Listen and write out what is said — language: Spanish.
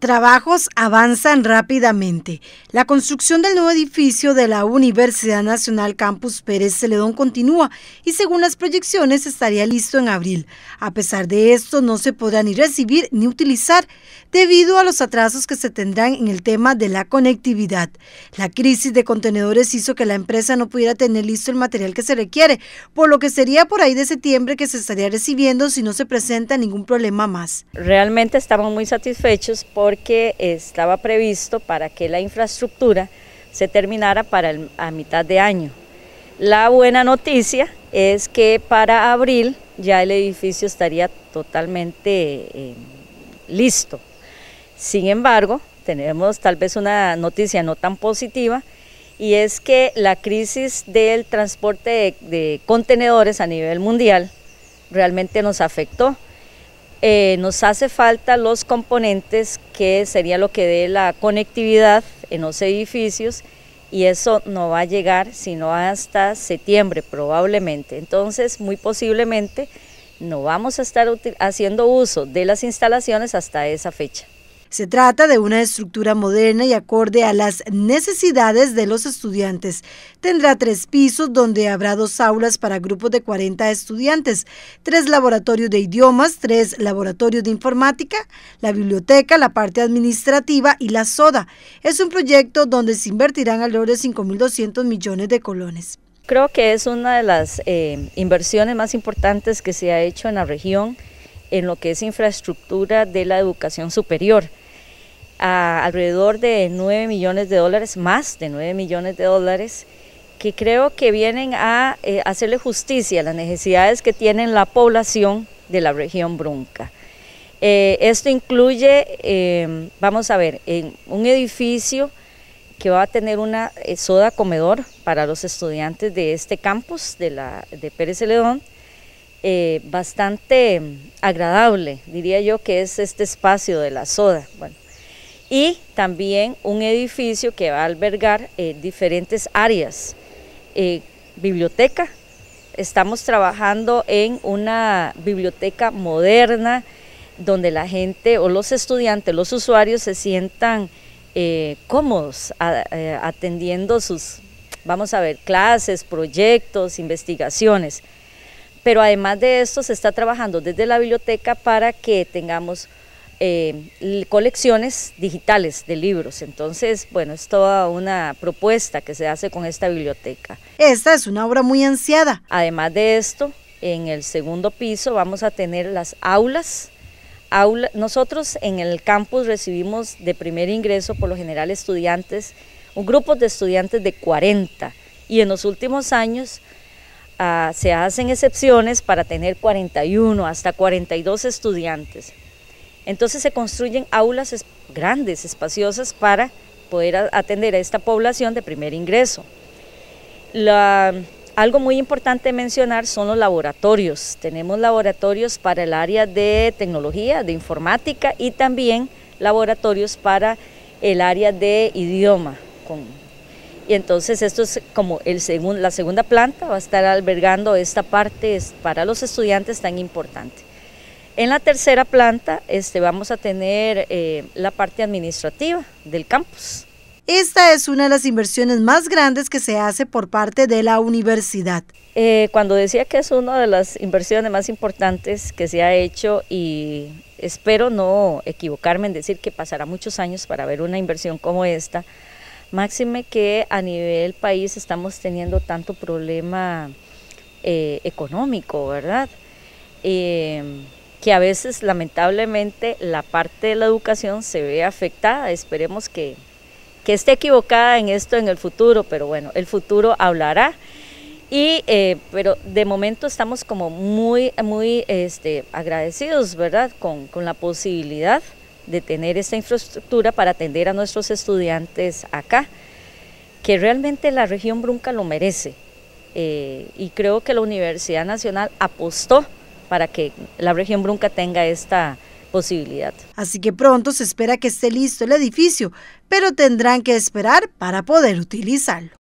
Trabajos avanzan rápidamente. La construcción del nuevo edificio de la Universidad Nacional Campus Pérez Celedón continúa y según las proyecciones estaría listo en abril. A pesar de esto, no se podrá ni recibir ni utilizar debido a los atrasos que se tendrán en el tema de la conectividad. La crisis de contenedores hizo que la empresa no pudiera tener listo el material que se requiere, por lo que sería por ahí de septiembre que se estaría recibiendo si no se presenta ningún problema más. Realmente estamos muy satisfechos por porque estaba previsto para que la infraestructura se terminara para a mitad de año. La buena noticia es que para abril ya el edificio estaría totalmente eh, listo. Sin embargo, tenemos tal vez una noticia no tan positiva y es que la crisis del transporte de contenedores a nivel mundial realmente nos afectó. Eh, nos hace falta los componentes que sería lo que dé la conectividad en los edificios y eso no va a llegar sino hasta septiembre probablemente. Entonces, muy posiblemente no vamos a estar haciendo uso de las instalaciones hasta esa fecha. Se trata de una estructura moderna y acorde a las necesidades de los estudiantes. Tendrá tres pisos donde habrá dos aulas para grupos de 40 estudiantes, tres laboratorios de idiomas, tres laboratorios de informática, la biblioteca, la parte administrativa y la soda. Es un proyecto donde se invertirán alrededor de 5.200 millones de colones. Creo que es una de las eh, inversiones más importantes que se ha hecho en la región en lo que es infraestructura de la educación superior a alrededor de 9 millones de dólares, más de 9 millones de dólares, que creo que vienen a eh, hacerle justicia a las necesidades que tiene la población de la región Brunca. Eh, esto incluye, em, vamos a ver, un edificio que va a tener una eh, soda comedor para los estudiantes de este campus de, la, de Pérez Celedón, bastante agradable, diría yo que es este espacio de la soda. Bueno, y también un edificio que va a albergar eh, diferentes áreas. Eh, biblioteca, estamos trabajando en una biblioteca moderna donde la gente o los estudiantes, los usuarios se sientan eh, cómodos atendiendo sus, vamos a ver, clases, proyectos, investigaciones. Pero además de esto se está trabajando desde la biblioteca para que tengamos eh, colecciones digitales de libros. Entonces, bueno, es toda una propuesta que se hace con esta biblioteca. Esta es una obra muy ansiada. Además de esto, en el segundo piso vamos a tener las aulas. Aula, nosotros en el campus recibimos de primer ingreso por lo general estudiantes, un grupo de estudiantes de 40 y en los últimos años ah, se hacen excepciones para tener 41 hasta 42 estudiantes. Entonces se construyen aulas grandes, espaciosas para poder atender a esta población de primer ingreso. algo muy importante mencionar son los laboratorios. Tenemos laboratorios para el área de tecnología, de informática y también laboratorios para el área de idioma. y entonces esto es como el la segunda planta, va a estar albergando esta parte para los estudiantes tan importante. En la tercera planta este, vamos a tener eh, la parte administrativa del campus. Esta es una de las inversiones más grandes que se hace por parte de la universidad. Eh, cuando decía que es una de las inversiones más importantes que se ha hecho y espero no equivocarme en decir que pasará muchos años para ver una inversión como esta, máxime que a nivel país estamos teniendo tanto problema eh, económico, ¿verdad? Que a veces lamentablemente la parte de la educación se ve afectada. Esperemos que, esté equivocada en esto en el futuro, pero bueno, el futuro hablará. Y, eh, pero de momento estamos como muy, muy este, agradecidos, ¿verdad?, con, la posibilidad de tener esta infraestructura para atender a nuestros estudiantes acá, que realmente la región Brunca lo merece. Eh, y creo que la Universidad Nacional apostó para que la región Brunca tenga esta posibilidad. Así que pronto se espera que esté listo el edificio, pero tendrán que esperar para poder utilizarlo.